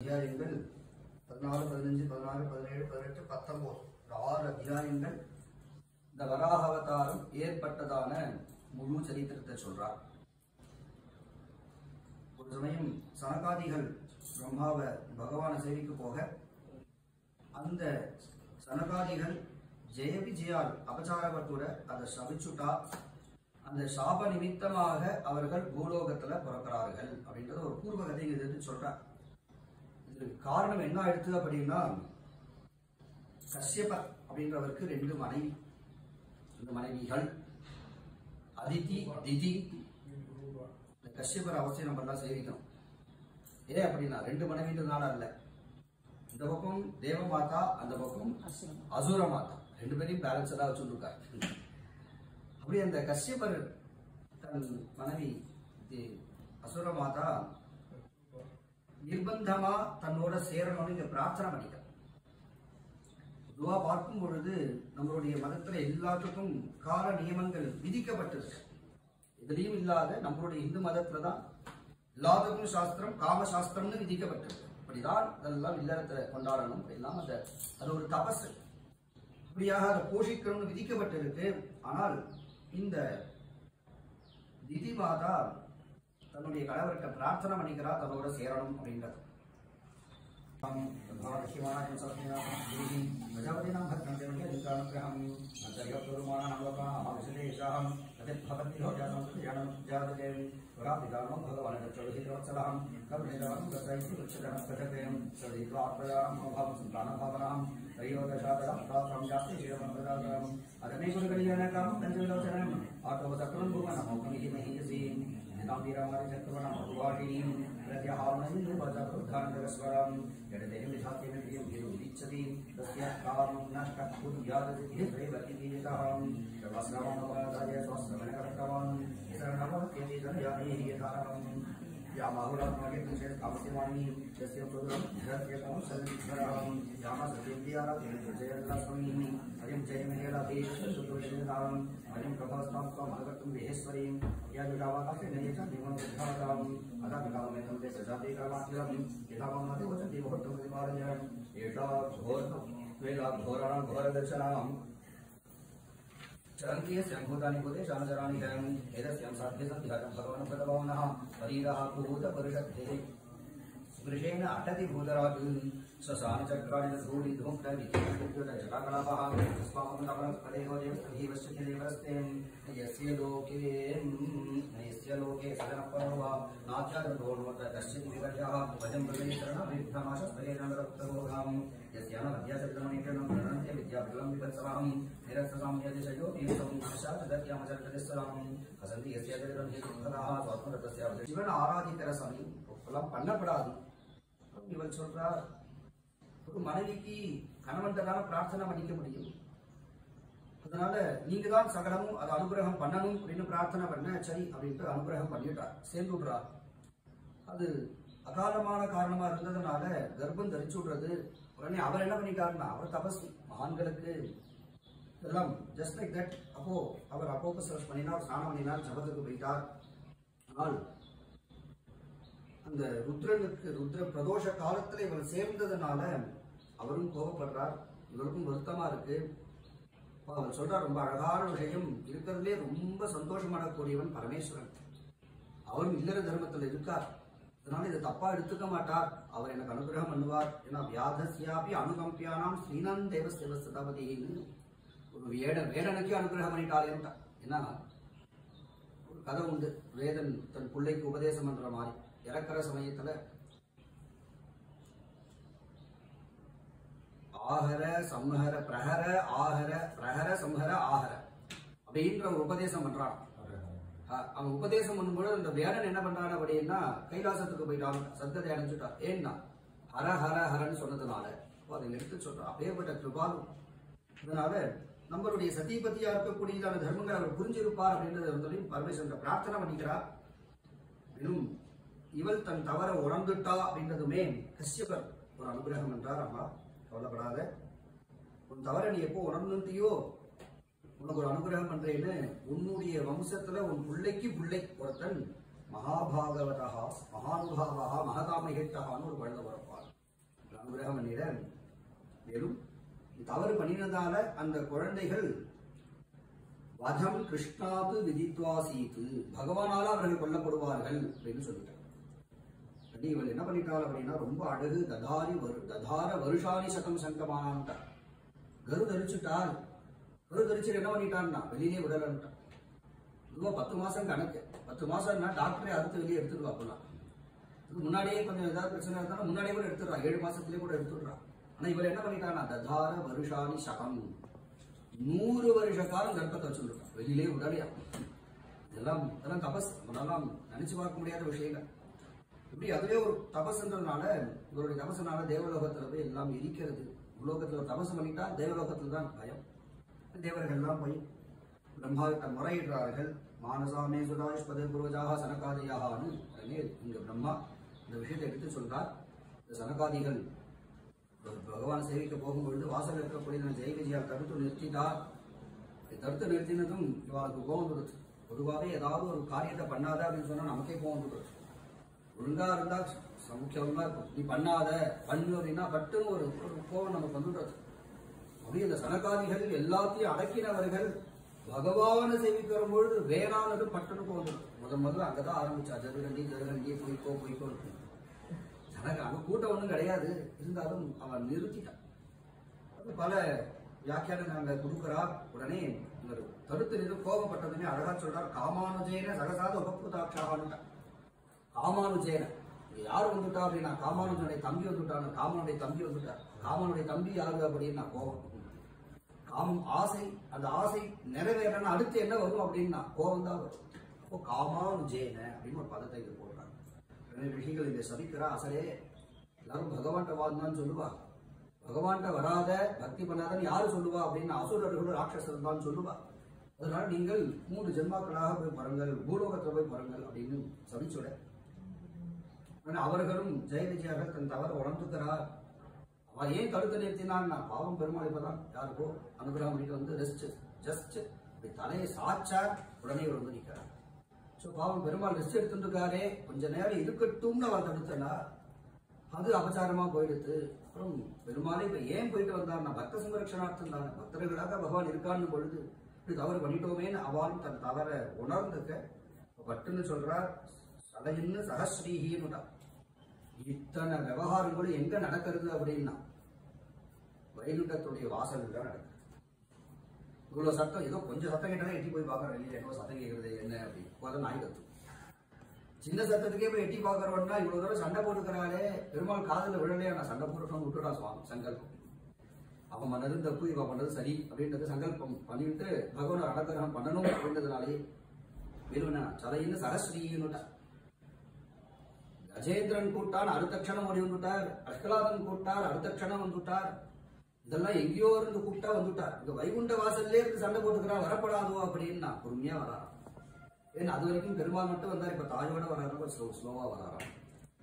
அத்தியாயங்கள் பதினாலு பதினஞ்சு பதினாறு பதினேழு பதினெட்டு பத்தொன்பது ஆறு அத்தியாயங்கள் இந்த வராக அவதாரம் ஏற்பட்டதான முழு சரித்திரத்தை சொல்றார். ஒரு சமயம் சனகாதிகள் பிரம்மாவை பகவானை சேவிக்க போக அந்த சனகாதிகள் ஜெய விஜயால் அபச்சாரப்பட்டுட அதை சபிச்சுட்டா அந்த சாப நிமித்தமாக அவர்கள் பூலோகத்துல பிறக்கிறார்கள் அப்படின்றது ஒரு பூர்வ கதை இது சொல்றார். காரணம் என்ன ஆயிடுது அப்படின்னா கஷ்யபர் அப்படின்றவருக்கு ரெண்டு மனைவி. ரெண்டு மனைவிகள். அதிதி திதி. இந்த கஷ்யபர் அவசியம் நம்ம எல்லாம் சேவிக்கணும் ஏன் அப்படின்னா ரெண்டு மனைவின்றதுனால அல்ல. இந்த பக்கம் தேவ மாதா அந்த பக்கம் அசுர மாதா ரெண்டு பேரையும் பேலன்ஸடா வச்சுருக்காரு. அப்படி அந்த கஷ்யபர் தன் மனைவி அசுர மாதா நிர்பந்தமா தன்னோட சேரணும்னு இங்க பிரார்த்தனை பண்ணிக்கலாம் பொதுவா பார்க்கும் பொழுது நம்மளுடைய மதத்துல எல்லாத்துக்கும் கால நியமங்கள் விதிக்கப்பட்டிருக்கு. எதுலையும் இல்லாத நம்மளுடைய இந்து மதத்துல தான் எல்லாத்துக்கும் சாஸ்திரம் காம சாஸ்திரம்னு விதிக்கப்பட்டிருக்கு. அப்படிதான் அதெல்லாம் இல்லறத்துல கொண்டாடணும். அப்படிலாம் அந்த அது ஒரு தபஸ் இப்படியாக அதை போஷிக்கணும்னு விதிக்கப்பட்டிருக்கு. ஆனால் இந்த திதி மாதா தன்னுடைய கணவர்கிட்ட பிரார்த்தனை பண்ணிக்கிறா தன்னோட சேரணும் அப்படின்றது ताम्बीरामारिचक्रमणं भगवाटीं प्रत्याहावनं निर्वचकृद्धानगरस्वरं जडदेहं विधात्यं प्रियं हेरुदीच्छतीं तस्याः कामं नष्टकुर्यादतिभिर्वैवतिभियतां सर्वस्रवणोपादाय स्वस्रवणकर्तवान् शरणमत्यतिधनयामेहि यथाहम् या बाहुलात मागे तुमचे कामसेवाणी जसे प्रोग्राम घरात येत आहोत सर्वेश्वराम रामा सत्येंद्रियाला जयला स्वामी, हरिम जय मेला देश सुदोषिताम हरिम प्रभास्ताम स्वाम भगवतम विहेश्वरीम या विगावा का फिर नहीं था निवन उद्धाराम अदा विगावा में तुमसे सजा देगा वाक्यम विगावा मते वचन देव भट्टम विमारजम एटा घोर वेला घोराणाम घोर दर्शनाम चरन्ति स्वयं भूतानि भूते शानचराणि जयम् एतस्यां साध्ये सन्ति हरं भगवान् प्रभावनः शरीरः भूतपरिषद्धेः स्पृशेन अटति भूतराजन्। भूतरात् शशानचक्राणि धूळि धूम्रविद्युतजटाकलापः स्वामनवरपदेहो देवस्तभीवश्च देवस्ते यस्य लोके यस्य लोके सदनपरो वा नात्यादोन्वत कश्चित् विपर्यः भजं प्रवेशरणविभ्रमाशस्परेणरक्तबोधाम् यस्यानमध्याचक्रमणेकरणं प्रणन्त्य विद्याफलं विभत्सवाहं निरस्तसां यदिशयो तीर्थं दशाचदत्यामचर्कदिस्सराम् हसन्ति यस्य चरितं हेतुभदाः स्वात्मरतस्य சிவன் ஆராதிக்கிற சமயம் இப்பெல்லாம் பண்ணப்படாது இவன் சொல்றார் ஒரு மனைவிக்கு கணவன் தான பிரார்த்தனை பண்ணிக்க முடியும். அதனால நீங்க தான் சகலமும் அதை அனுகிரகம் பண்ணணும் அப்படின்னு பிரார்த்தனை பண்ண சரி அப்படின்ட்டு அனுகிரகம் பண்ணிட்டார். சேர்ந்து விடுறார் அது அகாலமான காரணமா இருந்ததுனால கர்ப்பம் தரிச்சு விடுறது. உடனே அவர் என்ன பண்ணிட்டாருன்னா அவர் தபஸ்வி மகான்களுக்கு இதெல்லாம் ஜஸ்ட் லைக் தட் அப்போ அவர் அப்போக்கு சர்ச் பண்ணினார் ஸ்நானம் பண்ணினார் ஜபத்துக்கு போயிட்டார். ஆனால் அந்த ருத்ரனுக்கு ருத்ர பிரதோஷ காலத்துல இவர் சேர்ந்ததுனால அவரும் கோபப்படுறார். இவருக்கும் வருத்தமா இருக்கு. அவர் சொல்ற ரொம்ப அழகான விஷயம். இருக்கிறதுலே ரொம்ப சந்தோஷமாடக்கூடியவன் பரமேஸ்வரன். அவரும் இல்லற தர்மத்தில் இருக்கார். அதனால இதை தப்பா எடுத்துக்க மாட்டார். அவர் எனக்கு அனுகிரகம் பண்ணுவார். ஏன்னா வியாதசியாபி அனுகம்பியானாம் ஸ்ரீனந்த் தேவஸ்தேவ சதாபதின்னு ஒரு வேட வேடனுக்கே அனுகிரகம் பண்ணிட்டாரேன்ட்டா ஏன்னா ஒரு கதை உண்டு. வேதன் தன் பிள்ளைக்கு உபதேசம் பண்ற மாதிரி. இறக்கிற சமயத்துல ஆகர சம்ஹர பிரஹர ஆகர பிரஹர சம்ஹர ஆகர அப்படின்ற ஒரு உபதேசம் பண்றான். அவன் உபதேசம் பண்ணும்போது அந்த வேடன் என்ன பண்றான் அப்படின்னா கைலாசத்துக்கு போயிட்டான். சத்தத்தை அடைஞ்சுட்டான் ஏன்னா ஹர ஹர ஹரன்னு சொன்னதுனால. அதை எடுத்து சொல்றான். அப்பேற்பட்ட கிருபாலும் அதனால நம்மளுடைய சத்தியபதியா இருக்கக்கூடியதான தர்மங்களை அவர் புரிஞ்சிருப்பார் அப்படின்றத வந்து பரமேஸ்வரன் பிரார்த்தனை பண்ணிக்கிறார். மேலும் இவள் தன் தவற உணர்ந்துட்டா அப்படின்றதுமே கஷ்யபர் ஒரு அனுகிரகம் என்றார் அம்மா கவலைப்படாத. உன் தவற நீ எப்போ உணர்ந்துட்டியோ உனக்கு ஒரு அனுகிரகம் பண்றேன்னு உன்னுடைய வம்சத்துல உன் பிள்ளைக்கு பிள்ளை ஒருத்தன் மகாபாகவதா மகானுபாவா மகதாமகேட்டகான்னு ஒரு குழந்தை பிறப்பார் அனுகிரகம் பண்ணிட மேலும் தவறு பண்ணினதால அந்த குழந்தைகள் வதம் கிருஷ்ணாது விதித்வாசீத்து பகவானால அவர்கள் கொல்லப்படுவார்கள் அப்படின்னு சொல்லிட்டார் அப்படி இவள் என்ன பண்ணிட்டாள் அப்படின்னா ரொம்ப அழகு ததாரி வரு ததார வருஷாணி சதம் சங்கமானான்ட்டா கரு தரிச்சுட்டாள் கரு தரிச்சு என்ன பண்ணிட்டான்னா வெளியிலே விடலன்ட்டான் இதுவா பத்து மாசம் கணக்கு. பத்து மாசம்னா டாக்டரே அறுத்து வெளியே எடுத்துருவா அப்பெல்லாம் இதுக்கு முன்னாடியே கொஞ்சம் ஏதாவது பிரச்சனை இருந்தாலும் முன்னாடியே கூட எடுத்துடுறா. ஏழு மாசத்துலேயே கூட எடுத்துடுறான் ஆனா இவர் என்ன பண்ணிட்டானா ததார வருஷாணி சகம் நூறு வருஷ காலம் கர்ப்பத்தை வச்சுருக்கான் வெளியிலே விடலையா? இதெல்லாம் இதெல்லாம் தபஸ். நம்மளாலாம் நினைச்சு பார்க்க முடியாத விஷயங்கள் இப்படி அதுவே ஒரு தபசுன்றதுனால இவருடைய தபசுனால தேவலோகத்துல போய் எல்லாம் இருக்கிறது. உலோகத்துல தபசு பண்ணிட்டா தேவலோகத்துல தான் பயம். தேவர்கள்லாம் போய் பிரம்மாவிட்ட முறையிடுறார்கள். மானசாமே சுதாஷ்பத பூர்வஜாக சனகாதியாகனு உடனே இங்க பிரம்மா இந்த விஷயத்தை எடுத்து சொல்றார். இந்த சனகாதிகள் பகவான் சேவிக்க போகும்பொழுது வாசல் இருக்கக்கூடிய நான் ஜெய தடுத்து நிறுத்திட்டார் தடுத்து நிறுத்தினதும் இவளுக்கு கோவம் கொடுத்து பொதுவாகவே ஏதாவது ஒரு காரியத்தை பண்ணாத அப்படின்னு சொன்னா நமக்கே கோவம் கொடுத்து ஒழுங்கா இருந்தா சமுக்கியமா இருக்கும். நீ பண்ணாத பண்ணு அப்படின்னா பட்டுன்னு ஒரு கோவம் நமக்கு வந்துடுறது. அப்படி இந்த சனகாதிகள் எல்லாத்தையும் அடக்கினவர்கள் பகவானை சேவிக்க வரும்பொழுது வேளாண் பட்டுன்னு போகும் முதல் முதல்ல அங்கதான் ஆரம்பிச்சா ஜருகண்டி ஜருகண்டி பொய்க்கோ பொய்க்கோ சனக அவன் கூட்டம் ஒன்றும் கிடையாது. இருந்தாலும் அவன் நிறுத்திட்டான். பல வியாக்கியானம் அங்க கொடுக்குறா. உடனே இவர் தடுத்து நின்று கோபப்பட்டதுமே அழகா சொல்றார். காமானுஜேன சகசாத உபப்புதாட்சாகான்ட்டான் காமானுஜேன. யார் வந்துட்டா அப்படின்னா காமானுஜனுடைய தம்பி வந்துட்டான். காமனுடைய தம்பி வந்துட்டார் காமனுடைய தம்பி யாரு அப்படின்னா கோபம் காமம் ஆசை அந்த ஆசை நிறைவேறனா அடுத்து என்ன வரும் அப்படின்னா கோபம் தான் வரும். அப்போ காமானுஜேன அப்படின்னு ஒரு பதத்தை இது போடுறாங்க. எனவே இதை சபிக்கிறா அசலே எல்லாரும் பகவான்கிட்ட வாழ்ந்தான்னு சொல்லுவா. பகவான்கிட்ட வராத பக்தி பண்ணாதன்னு யாரு சொல்லுவா? அப்படின்னு அசுரர்களும் ராட்சசர் தான் சொல்லுவா. அதனால நீங்கள் மூன்று ஜென்மாக்களாக போய் பாருங்கள் பூலோகத்தில் போய் பாருங்கள் அப்படின்னு சபிச்சுட ஆனா அவர்களும் ஜெய விஜயாக தன் தவறு உணர்ந்துக்கிறார். அவர் ஏன் தடுத்து நான் பாவம் பெருமாள் இப்பதான் யாருக்கோ அனுகிரகம் பண்ணிட்டு வந்து ரெஸ்ட் ஜஸ்ட் இப்படி தலையை சாச்சார் உடனே இவர் வந்து நிற்கிறார். ஸோ பாவம் பெருமாள் ரெஸ்ட் எடுத்துருக்காரே கொஞ்ச நேரம் இருக்கட்டும்னு அவர் தடுத்தனா அது அபச்சாரமா போயிடுது அப்புறம் பெருமாளே இப்ப ஏன் போயிட்டு வந்தார்னா பக்த சம்ரட்சணார்த்தம் தானே. பக்தர்களாக பகவான் இருக்கான்னு பொழுது இப்படி தவறு பண்ணிட்டோமேன்னு அவன் தன் தவற உணர்ந்துக்க பட்டுன்னு சொல்றார். சதையின்னு சகஸ்ரீகின்னு இத்தனை விவகாரங்களும் எங்க நடக்கிறது அப்படின்னா வைகுண்டத்துடைய வாசல் தான் நடக்குது. இவ்வளவு சத்தம் ஏதோ கொஞ்சம் சத்தம் கேட்டாலே எட்டி போய் பார்க்கற இல்லையா ஏதோ சத்தம் கேட்கறது என்ன அப்படின்னு அப்போ நாய் கத்தும். சின்ன சத்தத்துக்கே போய் எட்டி பார்க்கறவன்னா இவ்வளவு தூரம் சண்டை போட்டுக்கிறாளே பெருமாள் காதல விழலையா? நான் சண்டை போட்டுட்டோம் விட்டுடா சுவாமி சங்கல்பம். அவன் பண்ணது தப்பு இவன் பண்ணது சரி அப்படின்றது சங்கல்பம். பண்ணிவிட்டு பகவான் அடக்கிரகம் பண்ணணும் அப்படின்றதுனாலே வெறுவனா சதையின்னு சரஸ்ரீன்னுட்டா அஜயேந்திரன் கூட்டான் அடுத்த க்ஷணம் ஓடி வந்துட்டார். பிரகலாதன் கூட்டார் அடுத்த க்ஷணம் வந்துட்டார். இதெல்லாம் எங்கேயோ இருந்து கூப்பிட்டா வந்துட்டார். இங்க வைகுண்ட வாசல்லே இருந்து சண்டை போட்டுக்கிறா வரப்படாதோ நான் பொறுமையா வராராம் ஏன்னா அது வரைக்கும் பெருமாள் மட்டும் வந்தார் இப்ப தாயோட வராரு ஸ்லோ ஸ்லோவா வராராம்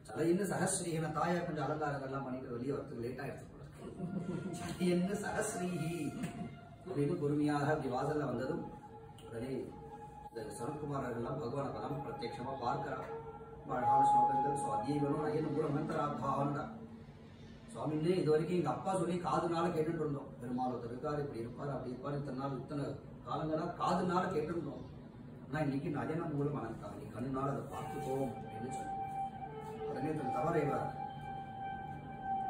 சலையின்னு சகஸ்ரீகன தாயா கொஞ்சம் அலங்காரங்கள்லாம் பண்ணிட்டு வெளியே வரதுக்கு லேட்டா ஆயிடுச்சு என்ன சலையின்னு சகஸ்ரீஹி அப்படின்னு பொறுமையாக அப்படி வாசல்ல வந்ததும் உடனே இந்த சரத்குமாரர்கள்லாம் பகவானை பலம் பிரத்யட்சமா பார்க்கிறான் ரொம்ப ஸ்லோகங்கள் ஸோ அதீவனும் நயன் மூல மந்திராத்மாவன்டா சுவாமின்னே இது வரைக்கும் எங்க அப்பா சொல்லி காதுனால கேட்டுட்டு இருந்தோம் பெருமாள் ஒருத்தர் இருக்காரு இப்படி இருப்பார் அப்படி இருப்பார் இத்தனை நாள் இத்தனை காலங்களா காதுனால கேட்டுருந்தோம் ஆனா இன்னைக்கு நயனம் கூட வணங்கிட்டாங்க நீ கண்ணுனால அதை பார்த்துக்கோம் அப்படின்னு சொல்லி உடனே தன் தவறை இவர்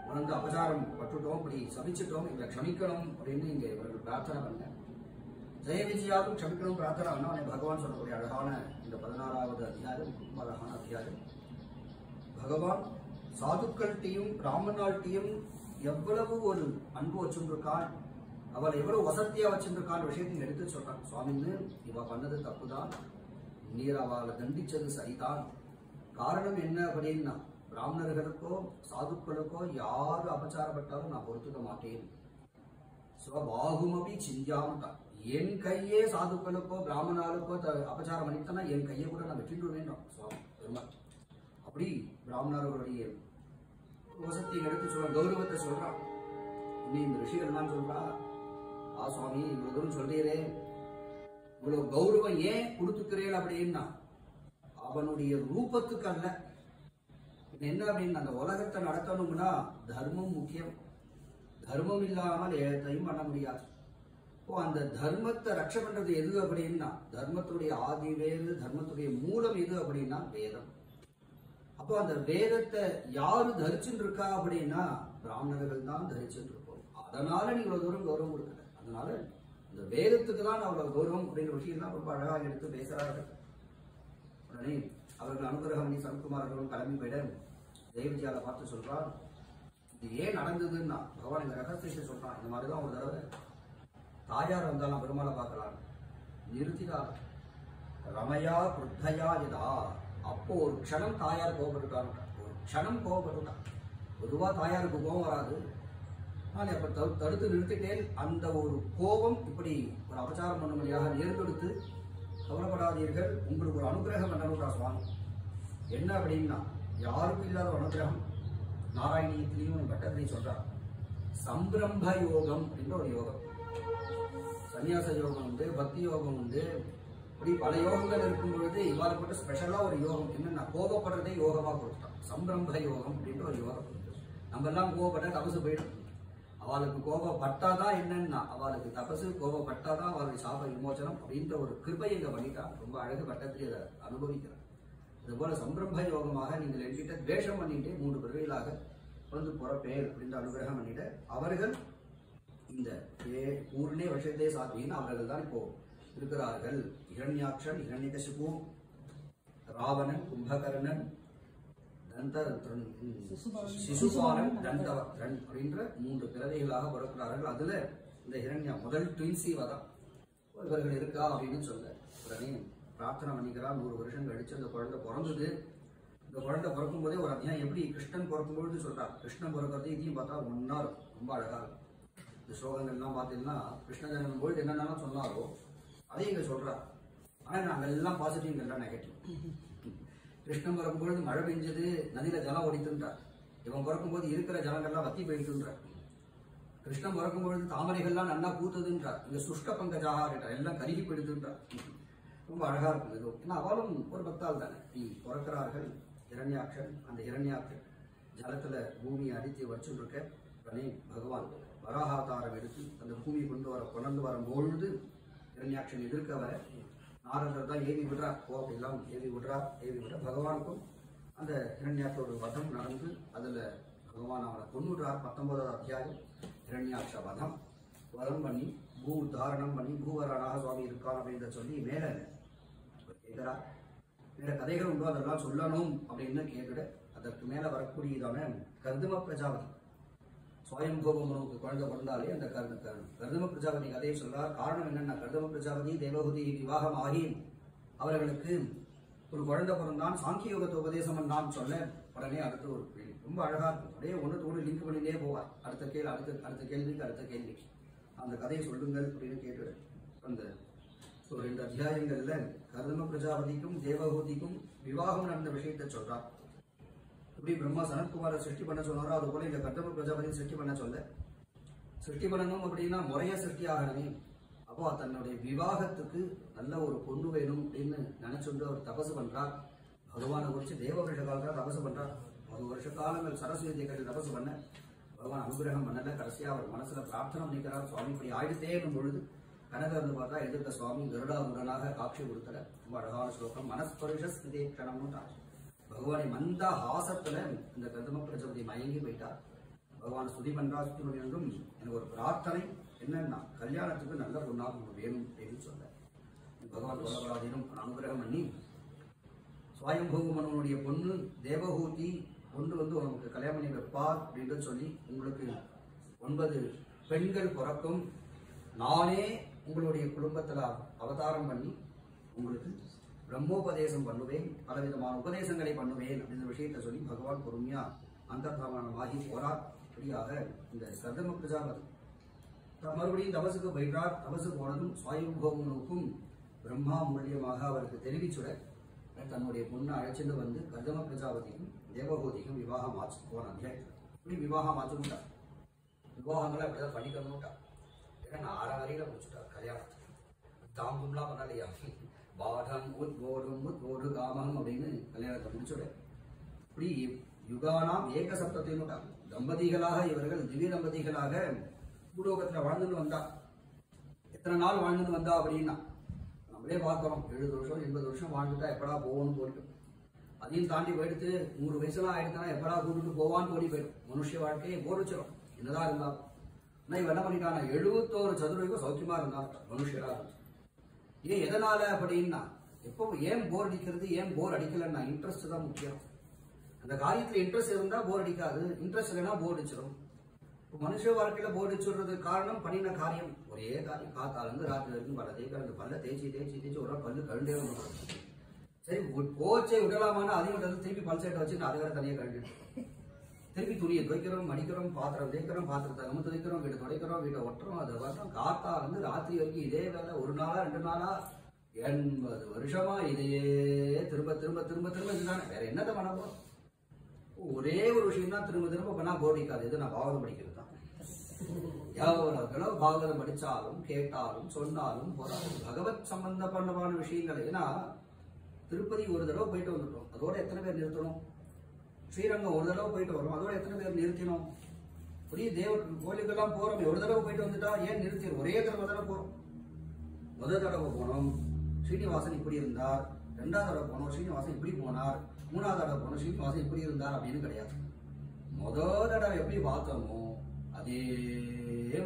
உணர்ந்து அபச்சாரம் பட்டுட்டோம் இப்படி சபிச்சிட்டோம் இவரை க்ஷமிக்கணும் அப்படின்னு இங்க இவர்கள் பிரார்த்தனை பண்ண ஜெய விஜயாவும் க்ஷமிக்கணும் பிரார்த்தனை பண்ண பகவான் சொல்லக்கூடிய அழகான இந்த பதினாறாவது அத்தியாயம் ரொம்ப அழகான அத்தியாயம். பகவான் சாதுக்கள்கிட்டையும் பிராமணாள்கிட்டையும் எவ்வளவு ஒரு அன்பு வச்சுருக்கான் அவளை எவ்வளவு வசதியா வச்சிருக்கான் விஷயத்தையும் எடுத்து சொல்றான். சுவாமின்னு இவ பண்ணது தப்புதான். நீர் அவளை தண்டிச்சது சரிதான். காரணம் என்ன அப்படின்னா பிராமணர்களுக்கோ சாதுக்களுக்கோ யாரு அபச்சாரப்பட்டாலும் நான் பொறுத்துக்க மாட்டேன். சிவபாகுமபி சிந்தியாமட்டான். என் கையே சாதுக்களுக்கோ பிராமணாளுக்கோ அபச்சாரம் பண்ணிட்டேன்னா என் கையை கூட நான் வெற்றிட்டு வேண்டும் சுவாமி பெருமாள். அப்படி பிராமணர்களுடைய வசத்தை எடுத்து சொல்ற கௌரவத்தை சொல்றான் இன்னும் இந்த ரிஷிகள் தான் சொல்றா ஆ சுவாமி இவ்வளவு தூரம் சொல்றீரே. இவ்வளவு கௌரவம் ஏன் கொடுத்துக்கிறீர்கள் அப்படின்னா அவனுடைய ரூபத்துக்கு அல்ல. என்ன அப்படின்னு அந்த உலகத்தை நடத்தணும்னா தர்மம் முக்கியம். தர்மம் இல்லாமல் எதையும் பண்ண முடியாது. இப்போ அந்த தர்மத்தை ரட்சை பண்றது எது அப்படின்னா தர்மத்துடைய ஆதி வேறு தர்மத்துடைய மூலம் எது அப்படின்னா வேதம். அப்போ அந்த வேதத்தை யாரு தரிச்சுட்டு இருக்கா அப்படின்னா பிராமணர்கள் தான் தரிச்சுட்டு இருப்போம் அதனால நீ இவ்வளவு தூரம் கௌரவம் கொடுக்கல. அதனால இந்த வேதத்துக்கு தான் அவ்வளவு கௌரவம் அப்படிங்கிற விஷயம் தான் ரொம்ப அழகாக எடுத்து பேசுறாரு. உடனே அவர்கள் அனுகிரகம் நீ சரத்குமார் அவர்களும் கிளம்பி போயிட தேவஜியால பார்த்து சொல்றான் இது ஏன் நடந்ததுன்னா பகவான் இந்த ரகசியத்தை சொல்றான். இந்த மாதிரி தான் ஒரு தடவை தாயார் வந்தாலும் பெருமாளை பார்க்கலாம். நிறுத்தினார் ரமையா புத்தையா இதா? அப்போ ஒரு க்ஷணம் தாயார் கோபப்பட்டுட்டான் ஒரு க்ஷணம் கோபப்பட்டுட்டான் பொதுவாக தாயாருக்கு கோபம் வராது. நான் அப்போ தடு- தடுத்து நிறுத்திட்டேன். அந்த ஒரு கோபம் இப்படி ஒரு அபச்சாரம் பண்ணும்படியாக நேர்ந்தெடுத்து கவலைப்படாதீர்கள். உங்களுக்கு ஒரு அனுகிரகம் பண்ணணும்டா சுவாமி என்ன அப்படின்னா யாருக்கும் இல்லாத ஒரு அனுகிரகம் நாராயணியத்திலையும் பட்டத்திலையும் சொல்றார். சம்பிரம்ப யோகம் அப்படின்ற ஒரு யோகம். சன்னியாச யோகம் உண்டு பக்தி யோகம் உண்டு. இப்படி பல யோகங்கள் இருக்கும் பொழுது இவ்வாறு மட்டும் ஸ்பெஷலாக ஒரு யோகம் என்னென்னா கோபப்படுறதே யோகமாக கொடுத்துட்டோம். சம்பிரம்ப யோகம் அப்படின்ற ஒரு யோகம் நம்ம எல்லாம் கோபப்பட்ட தபசு போயிடும். அவளுக்கு கோபப்பட்டாதான் என்னன்னா அவளுக்கு தபசு கோபப்பட்டாதான் அவளுக்கு சாப விமோசனம் அப்படின்ற ஒரு கிருபை இங்க பண்ணிட்டான் ரொம்ப அழகு பட்டத்தில் அதை அனுபவிக்கிறார். அதுபோல சம்பிரம்ப யோகமாக நீங்கள் என்கிட்ட துவேஷம் பண்ணிட்டு மூன்று பிறவிகளாக வந்து பிறப்பேர் அப்படின்ற அனுகிரகம் பண்ணிட்டு அவர்கள் இந்த ஏ- பூர்ணே வருஷத்தே சாத்தின்னு அவர்கள் தான் இப்போ இருக்கிறார்கள். இரண்யாட்சன் இரண்யகசிபு ராவணன் கும்பகர்ணன் தந்தரத்ரன் சிசுபாலன். தண்டவத்ரன் அப்படின்ற மூன்று பிறவைகளாக பிறக்கிறார்கள். அதுல இந்த இரண்யா முதல் ட்வின்ஸ் தான். இவர்கள் இருக்கா அப்படின்னு சொல்ல உடனே பிரார்த்தனை பண்ணிக்கிறார். நூறு வருஷம் கழிச்சு அந்த குழந்தை பிறந்தது. இந்த குழந்தை பிறக்கும் போதே ஒரு அத்தியாயம் எப்படி கிருஷ்ணன் பிறக்கும் பொழுது சொல்றார். கிருஷ்ணன் பிறக்கிறது இதையும் பார்த்தா ஒன்னா இருக்கும். ரொம்ப அழகா இருக்கும். இந்த ஸ்லோகங்கள்லாம் பார்த்தீங்கன்னா கிருஷ்ண ஜனனம் பொழுது என்னென்னலாம் சொன்னாரோ அதையும் இங்கே சொல்கிறார் ஆனால் நாங்கள் எல்லாம் பாசிட்டிவ் எல்லாம் நெகட்டிவ் கிருஷ்ணன் வரும்பொழுது பொழுது மழை பெஞ்சது நதியில் ஜலம் ஒடித்துன்றார் இவன் பிறக்கும்போது இருக்கிற ஜலங்கள்லாம் வத்தி போயிட்டுன்றார் கிருஷ்ணன் பிறக்கும்பொழுது தாமரைகள்லாம் நல்லா பூத்ததுன்றார். இந்த சுஷ்ட பங்கஜாக எல்லாம் கருகி போயிடுதுன்றார். ரொம்ப அழகா இருக்கும் இது. ஏன்னா அவளும் ஒரு பக்தாள் தானே. நீ பிறக்கிறார்கள் இரண்யாட்சன் அந்த இரண்யாட்சன் ஜலத்துல பூமியை அடித்து வச்சுட்டு இருக்க பகவான் வராகாதாரம் எடுத்து அந்த பூமியை கொண்டு வர கொண்டு வரும்பொழுது இரண்யாட்சன் எதிர்க்க வர நாரதர் தான் ஏவி விடுறா போ அப்படிலாம் ஏவி விடுறா ஏவி விடுற. பகவானுக்கும் அந்த இரண்யாட்சோட வதம் நடந்து அதில் பகவான் அவனை கொண்டுடுறார் பத்தொன்பதாவது அத்தியாயம் இரண்யாட்ச வதம். வதம் பண்ணி பூ தாரணம் பண்ணி பூவரனாக சுவாமி இருக்கான் அப்படின்றத சொல்லி மேலே கேட்குறா வேற கதைகள் உண்டோ அதெல்லாம் சொல்லணும் அப்படின்னு கேட்குற அதற்கு மேலே வரக்கூடியதான கர்தம பிரஜாபதி. சுவயம்பூபமனுக்கு குழந்தை பிறந்தாலே அந்த கர்த காரணம் கர்தம பிரஜாபதி கதையை சொல்றார். காரணம் என்னன்னா கர்தம பிரஜாபதி தேவகுதி விவாகம் ஆகி அவர்களுக்கு ஒரு குழந்தை பிறந்தான். சாங்கிய யோகத்தை உபதேசம் பண்ணான்னு சொல்ல உடனே அடுத்து ஒரு கேள்வி ரொம்ப அழகா இருக்கும். அப்படியே ஒன்று லிங்க் பண்ணிட்டே போவார். அடுத்த கேள்வி அடுத்த அடுத்த கேள்விக்கு அடுத்த கேள்வி. அந்த கதையை சொல்லுங்கள் அப்படின்னு கேட்டு அந்த ஒரு ரெண்டு அத்தியாயங்கள்ல கர்தம பிரஜாபதிக்கும் தேவகூதிக்கும் விவாகம் நடந்த விஷயத்தை சொல்றார். எப்படி பிரம்மா சனத்குமாரை சிருஷ்டி பண்ண சொன்னாரோ அது போல இந்த கர்தம பிரஜாபதியும் சிருஷ்டி பண்ண சொல்ல. சிருஷ்டி பண்ணணும் அப்படின்னா முறையா சிருஷ்டி ஆகணுமே. அப்போ தன்னுடைய விவாகத்துக்கு நல்ல ஒரு பொண்ணு வேணும் அப்படின்னு நினைச்சுட்டு அவர் தபசு பண்றார். பகவானை குறிச்சு தேவ வருஷ காலத்தில் தபசு பண்றார். ஒரு வருஷ காலங்கள் சரஸ்வதி கட்டி தபசு பண்ண. பகவான் அனுகிரகம் பண்ணல. கடைசியா அவர் மனசுல பிரார்த்தனை பண்ணிக்கிறார். சுவாமி இப்படி ஆயிடுத்தே பொழுது கனக வந்து பார்த்தா எதிர்த்த சுவாமி கருடாமுடனாக காட்சி கொடுத்தல. ரொம்ப அழகான ஸ்லோகம். மனஸ்பருஷ ஸ்மிதே க்ஷணம்னு பகவானை மந்த ஹாசத்துல இந்த கர்தம பிரஜபதி மயங்கி போயிட்டார் பகவான் ஸ்துதி பண்றா என்றும் எனக்கு ஒரு பிரார்த்தனை என்னன்னா கல்யாணத்துக்கு நல்ல பொண்ணாக உங்களுக்கு வேணும் அப்படின்னு சொல்ல. பகவான் சொல்லப்படாதீனும் அனுகிரகம் பண்ணி சுவாயம்பூமனுடைய பொண்ணு தேவகூதி கொண்டு வந்து உனக்கு கல்யாணம் பண்ணி வைப்பார் அப்படின்னு சொல்லி உங்களுக்கு ஒன்பது பெண்கள் பிறக்கும். நானே உங்களுடைய குடும்பத்தில் அவதாரம் பண்ணி உங்களுக்கு பிரம்மோபதேசம் பண்ணுவேன் பலவிதமான உபதேசங்களை பண்ணுவேன் அப்படின்ற விஷயத்தை சொல்லி பகவான் பொறுமையா அந்தர்தாமானமாகி போறார். இப்படியாக இந்த கர்தம பிரஜாபதி. மறுபடியும் தபசுக்கு போயிட்டார் தபசு போனதும் சுவாயுபோகனுக்கும் பிரம்மா மூலியமாக அவருக்கு தெரிவிச்சுட தன்னுடைய பொண்ணை அழைச்சிட்டு வந்து கர்தம பிரஜாபதியும் தேவகோதிக்கும் விவாகம் ஆச்சு போன அத்தியாயத்தில் இப்படி விவாகம் ஆச்சுட்டா விவாகங்களை அப்படிதான் பண்ணிக்கணும்ட்டா ஏன்னா நான் ஆறாம் வரையில முடிச்சுட்டார் கல்யாணத்துக்கு. தாம்பும்லாம் பண்ணலையா? பாடம் உத் போடும் காமகம் காமம் அப்படின்னு கல்யாணத்தை முடிச்சுட இப்படி யுகானாம் ஏக சப்தத்தையும் தம்பதிகளாக இவர்கள் திவ்ய தம்பதிகளாக பூலோகத்துல வாழ்ந்துட்டு வந்தா. எத்தனை நாள் வாழ்ந்துட்டு வந்தா அப்படின்னா நம்மளே பார்க்கிறோம் எழுபது வருஷம் எண்பது வருஷம் வாழ்ந்துட்டா எப்படா போவோம்னு போயிட்டு அதையும் தாண்டி போயிடுத்து நூறு வயசுலாம் ஆயிடுச்சுன்னா எப்படா கூட்டிட்டு போவான்னு தோணி போயிடும். மனுஷ வாழ்க்கையை போர் வச்சிடும் என்னதான் இருந்தாலும். ஆனா இவன் என்ன பண்ணிட்டான் எழுபத்தோரு சதுரவிக்கும் சௌக்கியமா இருந்தான். மனுஷரா ஏன் எதனால அப்படின்னா எப்போ ஏன் போர் அடிக்கிறது ஏன் போர் அடிக்கலன்னா இன்ட்ரெஸ்ட் தான் முக்கியம். அந்த காரியத்தில் இன்ட்ரெஸ்ட் இருந்தா போர் அடிக்காது. இன்ட்ரெஸ்ட் இல்லைன்னா போர் அடிச்சிடும் இப்போ மனுஷ வாழ்க்கையில போர் அடிச்சுடுறது காரணம் பண்ணின காரியம். ஒரே காரியம். காத்தாலிருந்து ராத்திரி வரைக்கும் பல தேய்க்க அந்த பல்ல தேய்ச்சி தேய்ச்சி தேய்ச்சி ஒரு பல்லு கழுண்டே சரி போச்சே விடலாமான்னு அதையும் திருப்பி பல் சேட்டை வச்சு அதை வேற தனியாக கழுண்டு திருப்பி துணியை துவைக்கிறோம் மடிக்கிறோம் பாத்திரம் தேய்க்கிறோம் பாத்திரத்தை நம்ம துவைக்கிறோம் வீட்டை துடைக்கிறோம் வீட்டை ஒட்டுறோம். அது வருஷம் காத்தா இருந்து ராத்திரி வரைக்கும் இதே வேலை. ஒரு நாளா ரெண்டு நாளா? எண்பது வருஷமா இதையே திரும்ப திரும்ப திரும்ப திரும்ப இதுதானே. வேற என்னத்தை பண்ண போறோம்? ஒரே ஒரு விஷயம் தான் திரும்ப திரும்ப பண்ணா போடிக்காது இது நான் பாவகம் படிக்கிறது தான். எவ்வளவு பாகவதம் படிச்சாலும் கேட்டாலும் சொன்னாலும் போறாலும் பகவத் சம்பந்தப்பட்டமான விஷயங்கள். ஏன்னா திருப்பதி ஒரு தடவை போயிட்டு வந்துட்டோம். அதோட எத்தனை பேர் நிறுத்தணும்? ஸ்ரீரங்கம் ஒரு தடவை போயிட்டு வரோம். அதோட எத்தனை பேர் நிறுத்தினோம்? புரிய தேவ கோயிலுக்கெல்லாம் போறோம் ஒரு தடவை போயிட்டு வந்துட்டா ஏன் நிறுத்தி? ஒரே தடவை தடவை போறோம். முதல் தடவை போனோம். ஸ்ரீனிவாசன் இப்படி இருந்தார். ரெண்டாவது தடவை போனோம். ஸ்ரீனிவாசன் இப்படி போனார். மூணாவது தடவை போனோம். ஸ்ரீனிவாசன் இப்படி இருந்தார் அப்படின்னு கிடையாது. முதல் தடவை எப்படி பார்த்தோமோ அதே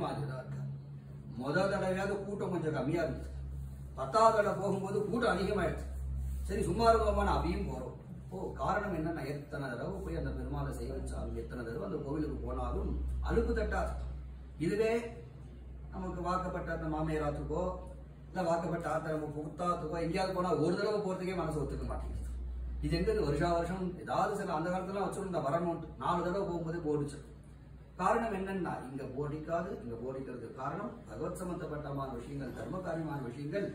மாதிரி தான் முதல் தடவையாவது கூட்டம் கொஞ்சம் கம்மியா இருந்துச்சு. பத்தாவது தடவை போகும்போது கூட்டம் அதிகமாயிடுச்சு. சரி சும்மா இருந்தோமான அவையும் போறோம். ஓ காரணம் என்னன்னா எத்தனை தடவை போய் அந்த பெருமாளை செய்ய வச்சாலும் எத்தனை தடவை அந்த கோவிலுக்கு போனாலும் அழுப்பு தட்டாது. இதுவே நமக்கு வாக்கப்பட்ட அந்த மாமையராத்துக்கோ இல்லை வாக்கப்பட்ட ஆத்த நம்ம புத்தாத்துக்கோ எங்கேயாவது போனால் ஒரு தடவை போறதுக்கே மனசு ஒத்துக்க மாட்டேங்குது. இது எங்கிறது வருஷா வருஷம் ஏதாவது சில அந்த காலத்துல வச்சுருந்த வரணும் நாலு தடவை போகும்போது போடுச்சு காரணம் என்னன்னா இங்க போடிக்காது இங்க போடிக்கிறது காரணம் பகவத் சம்பந்தப்பட்டமான விஷயங்கள் தர்ம காரியமான விஷயங்கள்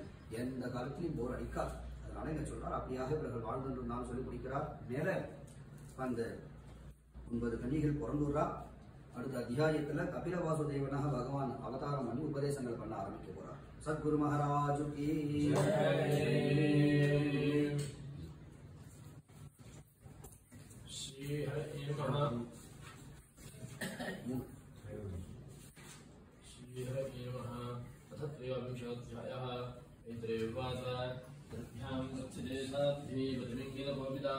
எந்த காலத்திலையும் போர் அடிக்காது. அதனால இங்க சொல்றார் அப்படியாக இவர்கள் வாழ்ந்து நாம் சொல்லி முடிக்கிறார் மேல அந்த ஒன்பது கன்னிகள் பிறந்துடுறா அடுத்த அத்தியாயத்துல கபில வாசுதேவனாக பகவான் அவதாரம் பண்ணி உபதேசங்கள் பண்ண ஆரம்பிக்க போறார். சத்குரு மகாராஜு सत्स्मीवदमिङ्गिलभोविदा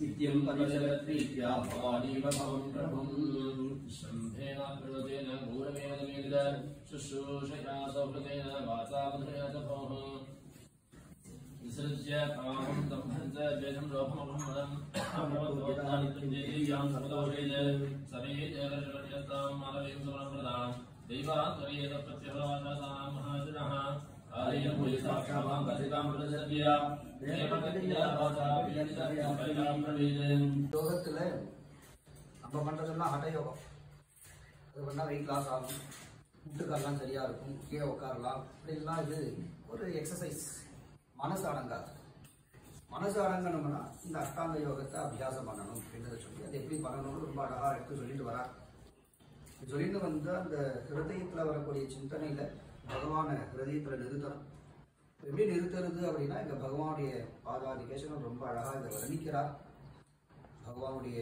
नित्यं परशरत्रीत्या भवानीव भवं प्रभुम् शम्भेन प्रणुतेन गौरवेण मेलिद शुश्रूषया सौहृदेन वाचावधया तपोः विसृज्य कामं दम्भन्त जयं लोभमभ्रमणम् भगवद्गोदानित्यञ्जयीयां सदोषेज सरे जयदर्शनयस्तां मालवीं सुरप्रदां दैवात्वरीयतप्रत्यभवादां महाजुनः। யோகத்துல போய் சாட்சாமாம் நம்ம பண்ணுறதுலாம் ஹட யோகம் அது பண்ணால் வெயிட் லாஸ் ஆகும். முட்டுக்காரெலாம் சரியா இருக்கும். கீழே உட்காரலாம். இப்படிலாம் இது ஒரு எக்ஸசைஸ் மனசு அடங்காது. மனசு அடங்கணும்னா இந்த அஷ்டாங்க யோகத்தை அபியாசம் பண்ணணும் அப்படின்றத சொல்லி அது எப்படி பண்ணணும்னு ரொம்ப அழகாக எடுத்து சொல்லிட்டு வரார். சொல்லிட்டு வந்து அந்த ஹிருதயத்தில் வரக்கூடிய சிந்தனையில பகவானை ஹிருதயத்துல நிறுத்தணும். எப்படி நிறுத்துறது அப்படின்னா இங்க பகவானுடைய பாதாதி கேசவன் ரொம்ப அழகா இதை வர்ணிக்கிறார். பகவானுடைய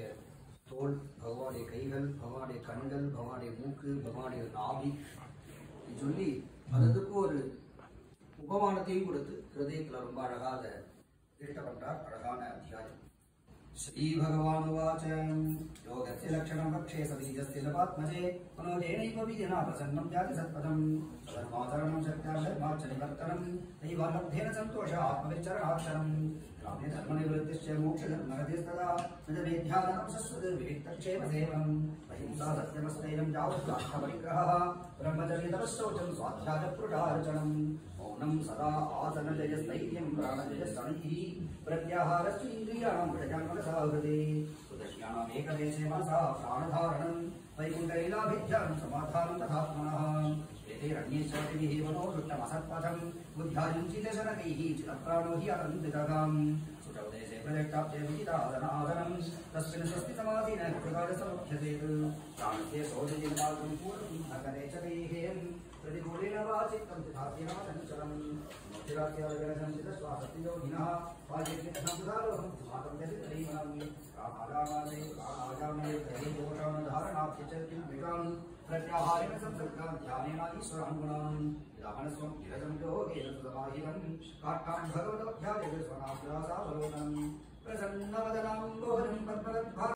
தோல் பகவானுடைய கைகள் பகவானுடைய கண்கள் பகவானுடைய மூக்கு பகவானுடைய நாபி. சொல்லி அதுக்கு ஒரு உபமானத்தையும் கொடுத்து ஹிருதயத்துல ரொம்ப அழகாக அதை திட்ட பண்றார் அழகான அத்தியாயம் श्रीभगवानुवाच योगस्य लक्षणं वक्षे सबीजस्य लपात्मजे, मनोजेनैव बीजना प्रसन्नं याति सत्पदं धर्माचरणं शक्त्या धर्माच्च निवर्तनं दैवालब्धेन सन्तोष आत्मविच्चरणाक्षरम् कर्मनिवृत्तिश्च मोक्षं नरदेस्तदा न च वेद्यादानं सस्वविविक्तक्षेमसेवम् अहिंसा सत्यमस्तेयं जावद्वाष्टपरिग्रहः ब्रह्मचर्यतपःशौचं स्वाध्यायप्रचारचणम् मौनं सदा आसनजयस्थैर्यं प्राणजयस्तनैः। प्रत्याहारश्च इन्द्रियाणां विषयान् ज्ञानानेकदेशे मनसा प्राणधारणम् वैकुण्ठलीलाभिद्याम् समाधानम् तथा पुनः। एते रण्येश्वरतिभिः मनोरुक्तमसत्पथम् बुद्ध्यायुञ्चितशरकैः चिरप्राणो हि अनन्तितगाम् सुचौदेशे प्रदेष्टाब्दे विजितादनादनम् तस्मिन् स्वस्तितमादीन कृतकालसमुख्यसेत् प्राणस्य शोधिजिन्दागुम् पूर्वम् भगरे च देहेम् प्रतिकूलेन वा चित्तम् तथा सञ्चलम् वाचित्तं तथाप्येन चञ्चलम् चिरात्यागनसञ्चितश्वासतियोगिनः वाचित्संसदारोहं मातं व्यतितरीमणम् रामाजामादे रामाजामे जयदोषानुधारणाभ्यचर्तिं विकान् प्रत्याहारेण संसर्गां ध्यानेनाधीश्वरान् गुणान् रावणस्वं विरजं योगेन सुतमाहितं काट्टां भगवतोऽध्यादेव स्वनाभ्यासावलोकनं प्रसन्नवदनां बोधनं पद्मलद्भा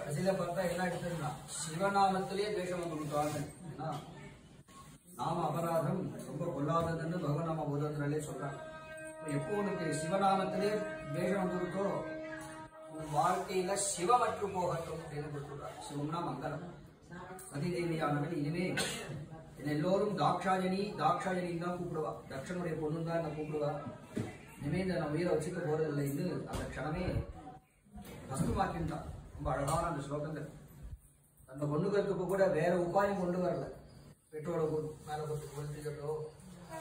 கடைசியில பார்த்தா என்ன எடுத்துருந்தா சிவநாமத்திலே துவேஷம் வந்துட்டாங்க ஏன்னா நாம அபராதம் ரொம்ப கொள்ளாததுன்னு பகவான் நாம போதத்திலே சொல்றாங்க. எப்போ உனக்கு சிவநாமத்திலே வேகம் வந்துருக்கோ உன் வாழ்க்கையில சிவமற்று போகட்டும் அப்படின்னு கொடுத்துடுறார் சிவம்னா மங்களம். அதிதேவியானவன் இனிமே என்னை எல்லோரும் தாக்ஷாயணி தாக்ஷாயணின்னு தான் கூப்பிடுவா. தக்ஷனுடைய பொண்ணு தான் என்ன கூப்பிடுவா. இனிமே இந்த நான் உயிரை வச்சுக்க போறதில்லைன்னு அந்த க்ஷணமே பசுமாக்கின்றான் ரொம்ப அழகான அந்த ஸ்லோகங்கள். அந்த பொண்ணுகளுக்கு கூட வேற உபாயம் கொண்டு வரல. பெட்ரோலை போட்டு மேலே போட்டு கொளுத்திக்கிறதோ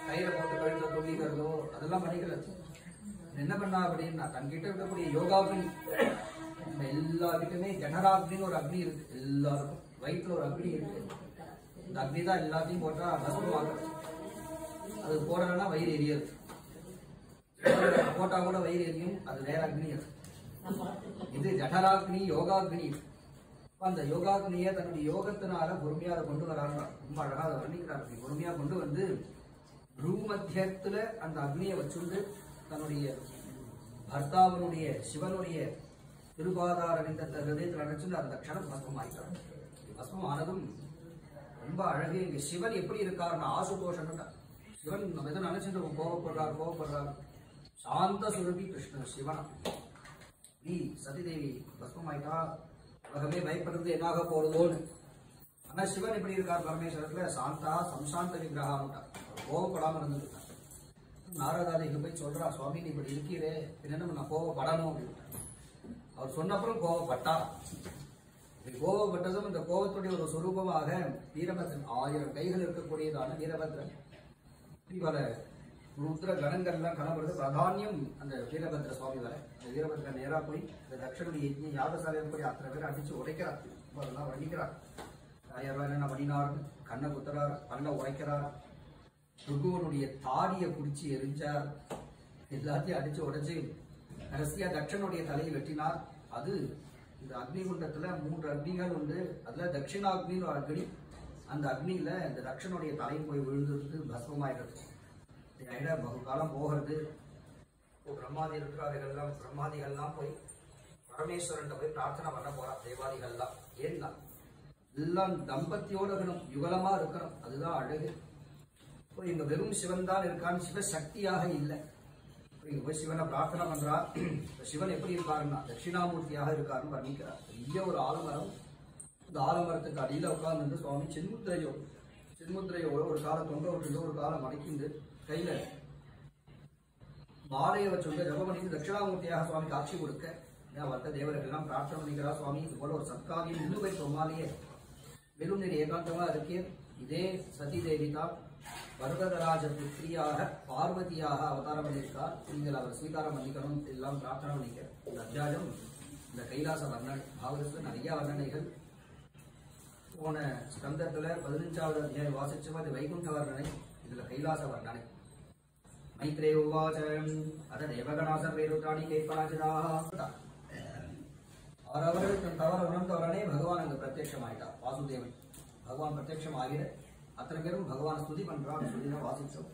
கையில போட்டு கழுத்துல துணிக்கிறதோ அதெல்லாம் பண்ணிக்கல. என்ன பண்ணா அப்படின்னா தன்கிட்ட இருக்கக்கூடிய யோகாக்னி. நம்ம எல்லாருக்குமே ஜனராக்னின்னு ஒரு அக்னி இருக்கு. எல்லாருக்கும். வயிற்றுல ஒரு அக்னி இருக்கு. இந்த அக்னி தான் எல்லாத்தையும் போட்டா பசுமாங்க அது போடலன்னா வயிறு எரியாது. போட்டா கூட வயிறு எரியும். அது வேற அக்னி அது. இது ஜடராக்னி யோகாக்னி. அப்ப அந்த யோகாக்னியை தன்னுடைய யோகத்தினால பொறுமையாக கொண்டு வராங்க. ரொம்ப அழகாக அதை வர்ணிக்கிறார். பொறுமையாக கொண்டு வந்து ரூமத்தியத்தில் அந்த அக்னியை வச்சுண்டு தன்னுடைய பர்த்தாவனுடைய சிவனுடைய திருபாதார விந்தத்தை ஹிருதயத்தில் நினைச்சுட்டு அந்த க்ஷணம் பஸ்மம் ஆயிட்டார் பஸ்மம் ஆனதும் ரொம்ப அழகு. இங்க சிவன் எப்படி இருக்காருன்னா ஆசுதோஷம் சிவன் நம்ம எதை நினைச்சுட்டு கோபப்படுறார் கோபப்படுறார். சாந்த சுரபி கிருஷ்ணன் சிவனா. நீ சதிதேவி பஸ்மமாயிட்டா? உலகமே பயப்படுறது என்னாக போறதோன்னு. ஆனா சிவன் எப்படி இருக்கார் பரமேஸ்வரத்துல? சாந்தா சம்சாந்த விக்கிரகான்ட்டா கோவப்படாம இருந்துருக்கார் நாரதாதிக்கு போய் சொல்றா சுவாமி நீ இப்படி இருக்கிறே என்ன நான் கோவப்படணும் அப்படின்னு அவர் சொன்னப்புறம் கோவப்பட்டா. இப்படி கோவப்பட்டதும் இந்த கோவத்துடைய ஒரு சொரூபமாக வீரபத்ரன் ஆயிரம் கைகள் இருக்கக்கூடியதான வீரபத்ரன். இப்படி பல ருத்ர கணங்கள்லாம் காணப்படுறது பிரதானியம் அந்த வீரபத்ர சுவாமி வரை. அந்த வீரபத்ர நேரா போய் இந்த தட்சணுடைய யஜ்ஞ யாகசாலையில் போய் அத்தனை பேர் அடிச்சு உடைக்கிறார். ரொம்ப அதெல்லாம் வர்ணிக்கிறார். தாயார் என்ன பண்ணினார்? கண்ணை குத்துறார் பல்ல உடைக்கிறார். துர்குவனுடைய தாடியை பிடிச்சி எரிஞ்சார். எல்லாத்தையும் அடிச்சு உடைச்சு கடைசியா தட்சனுடைய தலையை வெட்டினார். அது இந்த அக்னிகுண்டத்துல மூன்று அக்னிகள் உண்டு. அதுல தட்சிணாக்னின்னு ஒரு அக்னி. அந்த அக்னியில இந்த தட்சனுடைய தலையும் போய் விழுந்துருந்து பஸ்மமாயிடுறது இட பகு காலம் போகிறது. இப்போ பிரம்மாதி இருக்கிறார்கள்லாம் பிரம்மாதிகள்லாம் போய் பரமேஸ்வரன் போய் பிரார்த்தனை பண்ண போறா தேவாதிகள்லாம். ஏன்னா எல்லாம் தம்பத்தியோட இருக்கணும் யுகலமா இருக்கணும். அதுதான் அழகு. இப்போ இங்க வெறும் சிவன் தான் இருக்கான் சிவசக்தியாக இல்லை. இப்போ இங்க போய் சிவனை பிரார்த்தனை பண்றா. சிவன் எப்படி இருக்காருன்னா தட்சிணாமூர்த்தியாக இருக்காருன்னு வர்ணிக்கிறார். பெரிய ஒரு ஆலமரம். இந்த ஆலமரத்துக்கு அடியில உட்கார்ந்து சுவாமி சின்முத்திரையோ சின்முத்திரையோட ஒரு காலம் தொங்க விட்டு ஒரு காலம் மடக்கிண்டு கையில மாலையை வச்சுள்ள ஜபமணிக்கு தட்சிணாமூர்த்தியாக சுவாமி காட்சி கொடுக்க. ஏன் வந்த தேவர்கள் எல்லாம் பிரார்த்தனை பண்ணிக்கிறா சுவாமி. இது போல ஒரு சத்காவியம் இன்னும் போய் சொன்னாலேயே வெறும் நீர் ஏகாந்தமா இருக்கே. இதே சதி தேவி தான் பர்வதராஜ புத்திரியாக பார்வதியாக அவதாரம் பண்ணியிருக்கார். நீங்கள் அவர் ஸ்வீகாரம் பண்ணிக்கணும். எல்லாம் பிரார்த்தனை பண்ணிக்க. இந்த அத்தியாயம் இந்த கைலாச வர்ணனை பாகவதத்துல நிறைய வர்ணனைகள். போன ஸ்கந்தத்துல பதினஞ்சாவது அத்தியாயம் வாசிச்சோம் அது வைகுண்ட வர்ணனை இதுல கைலாச வர்ணனை. மைத்ரே உவாச்ச அத தேவகணா சர்வே ருத்ராணி கேட்பனாச்சிதாக அவரவர் தன் தவற உணர்ந்தவரனே பகவான் அங்க பிரத்யட்சமாயிட்டார் வாசுதேவன் பகவான் பிரத்யட்சம் ஆகிற அத்தனை பேரும் பகவான் ஸ்துதி பண்றான் ஸ்துதிதான் வாசிச்சோம்.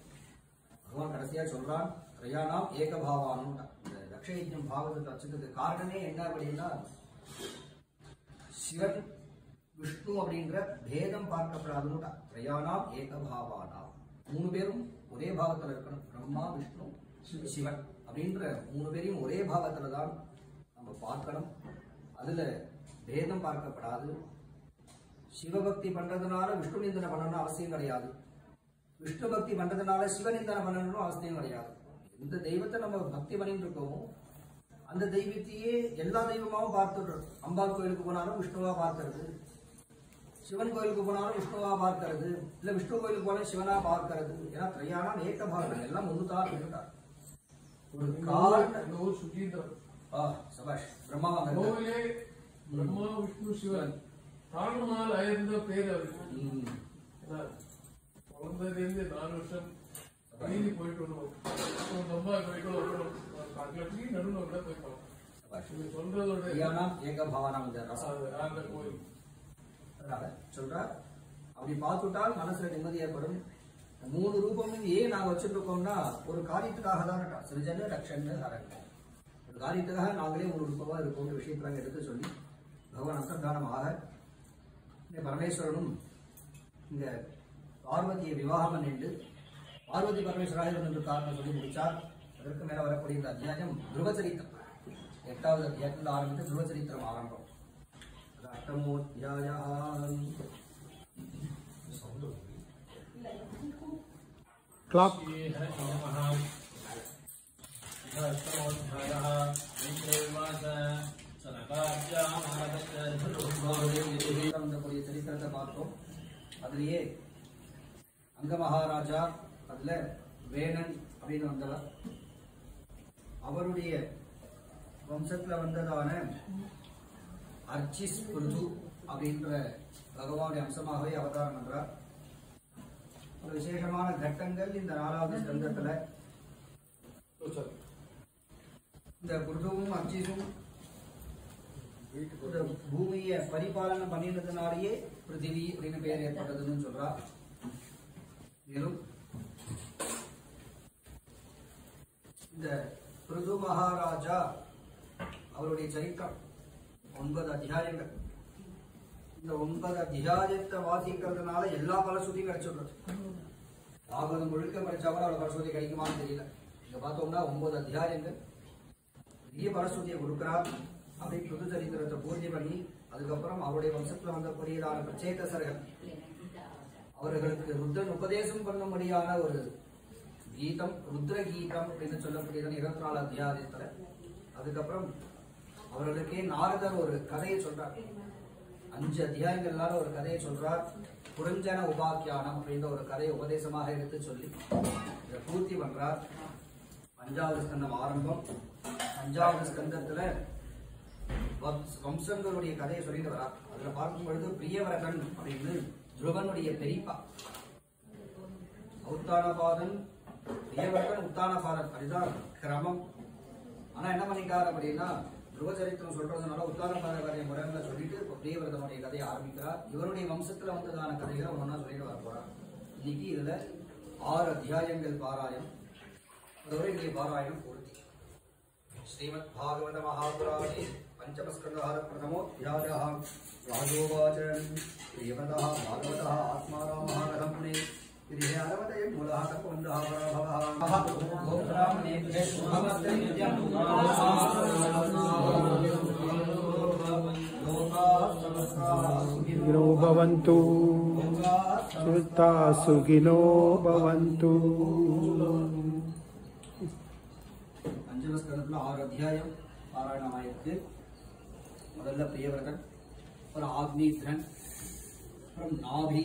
பகவான் கடைசியா சொல்றான் ரயானாம் ஏகபாவானும் இந்த லட்சயஜம் பாவத்துக்கு வச்சதுக்கு காரணமே என்ன அப்படின்னா சிவன் விஷ்ணு அப்படின்ற பேதம் பார்க்கப்படாதுன்னு ரயானாம் ஏகபாவானா மூணு பேரும் ஒரே பாவத்துல இருக்கணும். பிரம்மா விஷ்ணு சிவன் அப்படின்ற மூணு பேரையும் ஒரே பாவத்துல தான் நம்ம பார்க்கணும். அதுல பேதம் பார்க்கப்படாது. சிவபக்தி பண்றதுனால விஷ்ணு நிந்தனை பண்ணணும் அவசியம் கிடையாது. விஷ்ணு பக்தி பண்றதுனால சிவநிந்தனை பண்ணணும் அவசியம் கிடையாது. எந்த தெய்வத்தை நம்ம பக்தி பண்ணிட்டு இருக்கோமோ அந்த தெய்வத்தையே எல்லா தெய்வமாவும் பார்த்துடுறோம். அம்பாள் கோயிலுக்கு போனாலும் விஷ்ணுவா பார்த்துருது சிவன் கோயிலுக்கு போனாலும் விஷ்ணுவா பார்க்கறது. இல்ல விஷ்ணு கோயிலுக்கு போனாலும் சிவனா பார்க்கறது. ஏன்னா திரையானா ஏக்க பாகம் எல்லாம் ஒன்று தான் இருந்தார் ஒரு ஒரு சுகீந்திரம் ஆ சபாஷ் இருக்காரு. கோவிலே பிரம்மா விஷ்ணு சிவன். தாழ்நாள் அயர்ந்த பேர் அவருக்கு பிறந்ததுலேருந்து நாலு வருஷம் டெய்லி போயிட்டு வருவோம் அப்புறம் ரொம்ப போயிட்டு காட்டில் நடுவில் சபாஷ். நீங்க சொல்றதோட ஏக பவானம் அந்த கோயில். அதனால சொல்றார் அப்படி பார்த்துட்டால் மனசுல நிம்மதி ஏற்படும். மூணு ரூபமும் ஏன் நாங்க வச்சிருக்கோம்னா ஒரு காரியத்துக்காக தான் இருக்கா? சிறுஜன ரக்ஷன் அரங்கம் ஒரு காரியத்துக்காக நாங்களே ஒரு ரூபமா இருக்கோம் விஷயத்தை நாங்க எடுத்து சொல்லி பகவான் அந்தர்தானமாக இந்த பரமேஸ்வரனும் இந்த பார்வதியை விவாகம் நின்று பார்வதி பரமேஸ்வராக என்று காரணம் சொல்லி முடிச்சார் அதற்கு மேல வரக்கூடிய இந்த அத்தியாயம் துருவச்சரித்திரம் எட்டாவது அத்தியாயத்தில் ஆரம்பித்து துருவச்சரித்திரம் ஆரம்பம். பார்த்தோம் அதுலயே அங்க மகாராஜா அதுல வேணன் அப்படின்னு வந்தவர் அவருடைய வம்சத்துல வந்ததான அர்ச்சிஸ் பிருது அப்படின்ற பகவானுடைய அம்சமாகவே அவதாரம் பண்றார். ஒரு விசேஷமான கட்டங்கள் இந்த நாலாவது ஸ்கந்தத்துல. இந்த குருதுவும் அர்ச்சிஸும் இந்த பூமியை பரிபாலனம் பண்ணினதுனாலேயே பிருத்திவி அப்படின்னு பெயர் ஏற்பட்டதுன்னு சொல்றா. மேலும் இந்த பிருது மகாராஜா அவருடைய சரித்திரம் ஒன்பது அத்தியாயங்கள். இந்த ஒன்பது அத்தியாயத்தை வாசிக்கிறதுனால எல்லா பலஸ்ருதியும் கிடைச்சிடுறது. பாகவதம் முழுக்க படிச்சா கூட அவ்வளவு பலஸ்ருதி கிடைக்குமான்னு தெரியல. இங்க பார்த்தோம்னா ஒன்பது அத்தியாயங்கள். பெரிய பலஸ்ருதியை கொடுக்கிறார். அப்படி புது சரித்திரத்தை பூர்த்தி பண்ணி அதுக்கப்புறம் அவருடைய வம்சத்துல வந்தக்கூடியதான பிரச்சேதசர்கள் அவர்களுக்கு ருத்ரன் உபதேசம் பண்ணும்படியான ஒரு கீதம் ருத்ர கீதம் அப்படின்னு சொல்லக்கூடியதான் இருபத்தி நாலு அத்தியாயத்துல. அதுக்கப்புறம் அவர்களுக்கே நாரதர் ஒரு கதையை சொல்றார். அஞ்சு அத்தியாயங்கள்னால ஒரு கதையை சொல்றார். புரஞ்சன உபாக்கியானம் அப்படின்ற ஒரு கதையை உபதேசமாக எடுத்து சொல்லி இதை பூர்த்தி பண்றார். அஞ்சாவது ஸ்கந்தம் ஆரம்பம். அஞ்சாவது ஸ்கந்தத்துல வம்சங்களுடைய கதையை சொல்லிட்டு வரா அதுல பார்க்கும் பொழுது பிரியவரகன் அப்படின்னு துருவனுடைய பெரியப்பா. உத்தானபாதன் பிரியவரகன் உத்தானபாதன். அதுதான் கிரமம். ஆனா என்ன பண்ணிட்டார் அப்படின்னா துருவச்சரித்திரம் சொல்றதுனால உத்தாரம்பார கதையை முறைகளை சொல்லிட்டு தேவரதனுடைய கதையை ஆரம்பிக்கிறார். இவருடைய வம்சத்துல வந்ததான கதைகளை ஒன்னா சொல்லிட்டு வர போறார். இன்னைக்கு இதுல ஆறு அத்தியாயங்கள் பாராயம் அதோட இன்றைய பாராயணம் பூர்த்தி. ஸ்ரீமத் பாகவத மகாபுராணே பஞ்சமஸ்கந்தார பிரதமோத்யாஜா ராஜோபாச்சரன் தேவதா பாகவதா ஆத்மாராமஹாரகம் புனே पुणे गिरिः अरवतये मूलः तपवन्तः पराभवः गोब्राह्मणेभ्यः शुभमस्ते नित्यम् लोकाः समस्ताः सुखिनो भवन्तु सुता सुखिनो भवन्तु பஞ்சமஸ்கந்தத்துல ஆறு அத்தியாயம் பாராயணமாயிருக்கு முதல்ல பிரியவரதன் அப்புறம் ஆக்னீத்ரன் அப்புறம் நாபி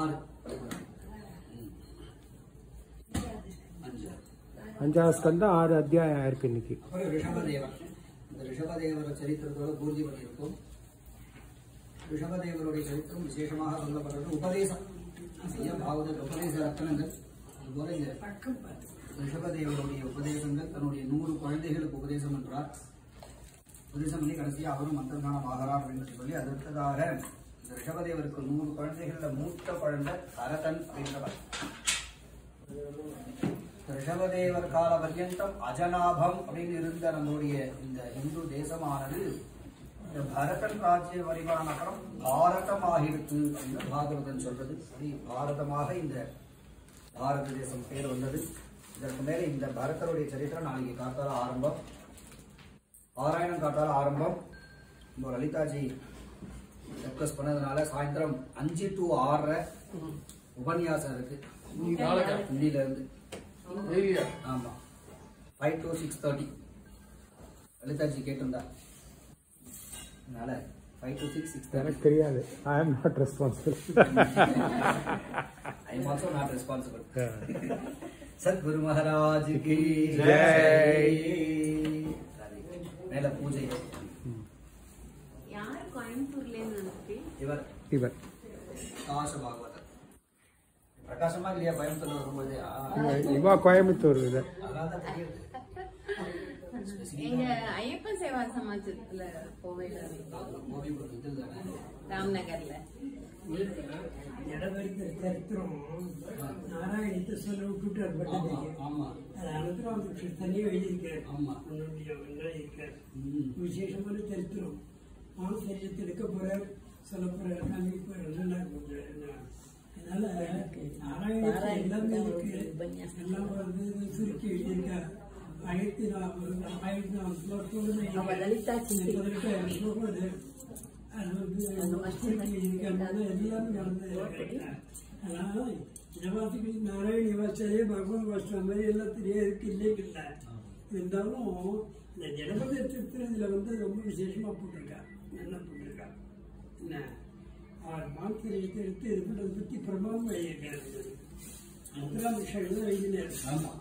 ஆறு. அஞ்சாவது ஸ்கந்தம் ஆறு அத்தியாயம் ஆயிருக்கு இன்னைக்கு. ரிஷபதேவன் இந்த ரிஷபதேவர சரித்திரத்தோட பூர்த்தி பண்ணியிருக்கோம். ரிஷபதேவருடைய சரித்திரம் விசேஷமாக சொல்லப்படுறது உபதேசம். ஐயா பாவத உபதேச ரத்னங்கள் அதுபோல இந்த ரிஷபதேவருடைய உபதேசங்கள் தன்னுடைய நூறு குழந்தைகளுக்கு உபதேசம் என்றார். உபதேசம் பண்ணி கடைசியா அவரும் மந்திரதானம் ஆகிறார் அப்படின்னு சொல்லி இந்த ரிஷபதேவருக்கு நூறு குழந்தைகள்ல மூத்த குழந்தை பரதன் அப்படின்றவர் ரிஷபதேவர் கால பர்யந்தம் அஜனாபம் அப்படின்னு இருந்த நம்முடைய இந்த இந்து தேசமானது இந்த பரதன் ராஜ்ய வரிவான அப்புறம் பாரதமாகிடுத்து அப்படின்னு பாகவதன் சொல்றது. அப்படி பாரதமாக இந்த பாரத தேசம் பேர் வந்தது. இதற்கு மேல இந்த பரதருடைய சரித்திரம் நாளைக்கு காத்தால ஆரம்பம். பாராயணம் காத்தால ஆரம்பம். நம்ம லலிதாஜி ரெக்வஸ்ட் பண்ணதுனால சாயந்தரம் அஞ்சு டு ஆறரை உபன்யாசம் இருக்கு. ஹிந்தில இருந்து ஆமா. Five to six thirty Lalitaji கேட்டிருந்தா. அதனால ஃபைவ் டு சிக்ஸ் சிக்ஸ் எனக்கு தேர்ட்டி தெரியாது I am not responsible I am also not responsible Sadhguru Maharaj கி ஜெய். ஜெய். மேல பூஜை. கோயம்புத்தூர்லேருந்து இவா கோயம்புத்தூர் சமாஜத்துல கோவையில ராம்நகர்ல. நடவடிக்கை சரித்திரம் நாராயணத்தை சொல்ல விட்டுட்டு அது அனந்தராம தனியாக எழுதியிருக்கார். விசேஷமான சரித்திரம். அவன் சரீரத்தை எடுக்க போறார் சொல்ல என்ன. அதனால நாராயணத்துல எல்லாமே இருக்கு. எல்லாம் வந்து சுருக்கி எழுதியிருக்கா. ஆயிரத்தி நாற்பது ஆயிரத்தி நாற்பது அது வந்து எல்லாமே நடந்து அதனால நிவாசிகள் நாராயண நிவாசாலே பகவான் வாசம் மாதிரி எல்லாம் தெரியாது இல்லைங்கில்ல இருந்தாலும் இந்த ஜனபத திருத்துறதுல வந்து ரொம்ப விசேஷமா போட்டிருக்கா. நல்ல பண்ணியிருக்கார் என்ன? அவர் மாத்திரையத்தை எடுத்து இது பண்ண பற்றி பிரமாதம் எழுதியிருக்காரு முத்துராமகிருஷ்ணன் தான் ஆமாம்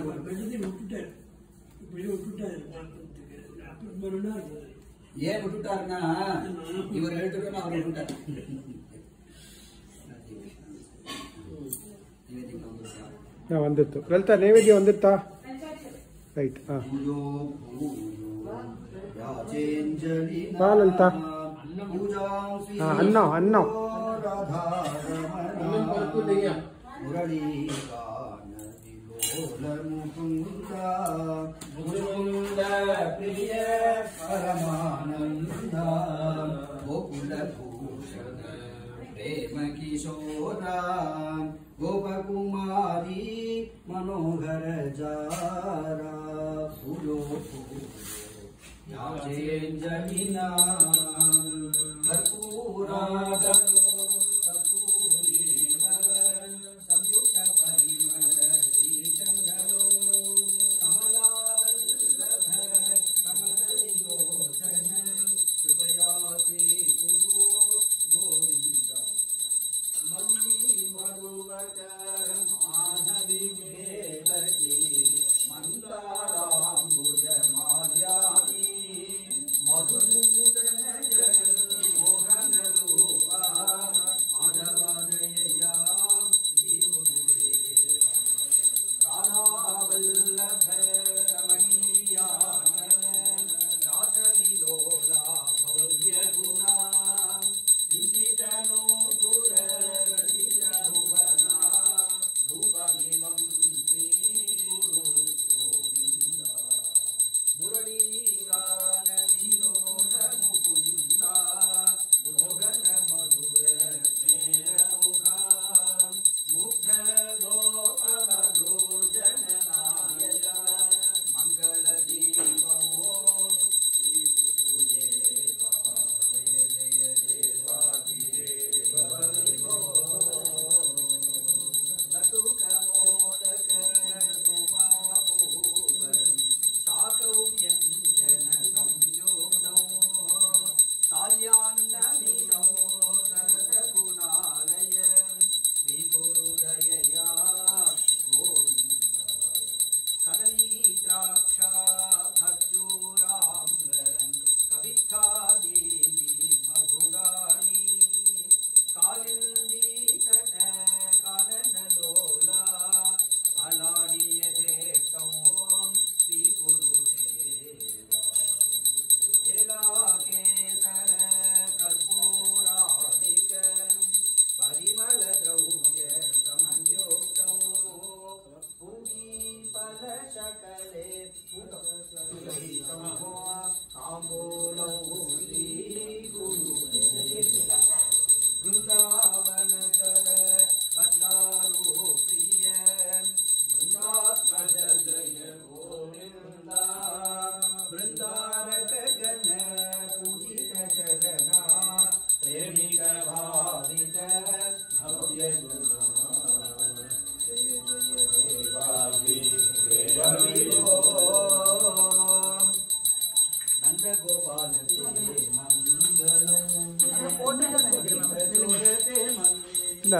அவர் கடிதத்தை விட்டுட்டார். இப்படியே விட்டுட்டார் மாத்திரத்துக்கு அப்புறம் மறுநாள் ஏன் விட்டுட்டாருன்னா இவர் எழுத்துட்டு அவர் விட்டுட்டார். வந்துடுத்து லலிதா நைவேத்தியம் வந்துடுத்தா ரைட் ஆ. चालेल ता हा अन्नव अन्नव प्रिय परमानंदा गोकुलभूषण गोपकुमारी मनोहर जारा फूलो फूल राजेन्द्र कर्पूरादत्त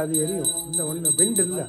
அது எரியும். இந்த ஒன்று விண்டு இல்லை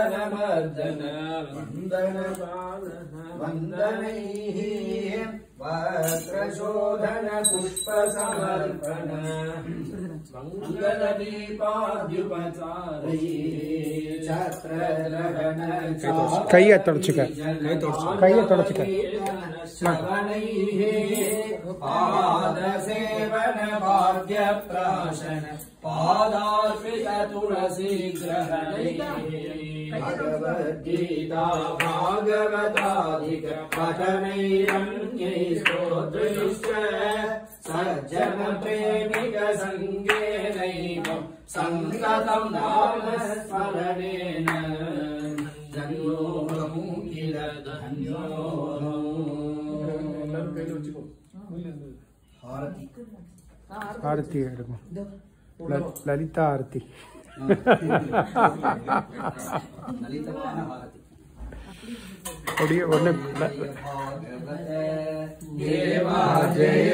चन्दनमर्दन वन्दन वन्दनैः वस्त्रशोधन पुष्पसमर्पण मङ्गलदीपाद्युपचारैः छत्रग्रहण கையை தொடச்சுக்க கையை தொடச்சுக்க श्रवणैः पादसेवन भाग्यप्राशन पादार्पित तुलसी ग्रहणैः भगवद्गीता भागवतादिक पठनैरन्यै स्तोत्रैश्च सज्जनप्रेमिकसङ्गेनैवम् सङ्गतम् नामस्मरणेन धन्योऽहं किल धन्योऽहम् आरती आरती ललिता आरती ஆரத்தி எடுக்கும் ல- லலிதா ஆரத்தி லலிதமான ஆரத்தி அப்படியே ஒன்று தேவா ஜெய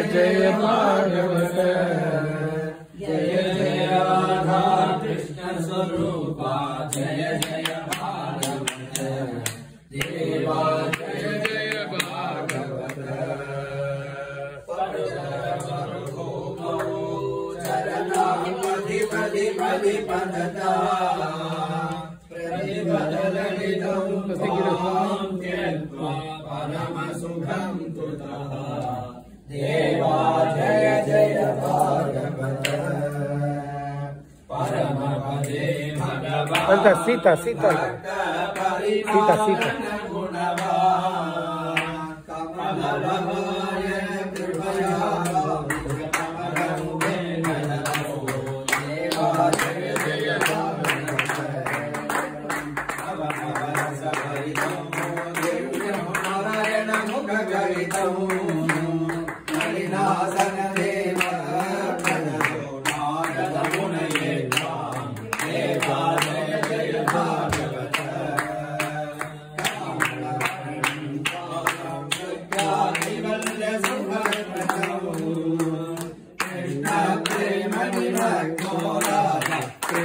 Tanta cita, cita. Cita, cita.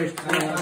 Gracias.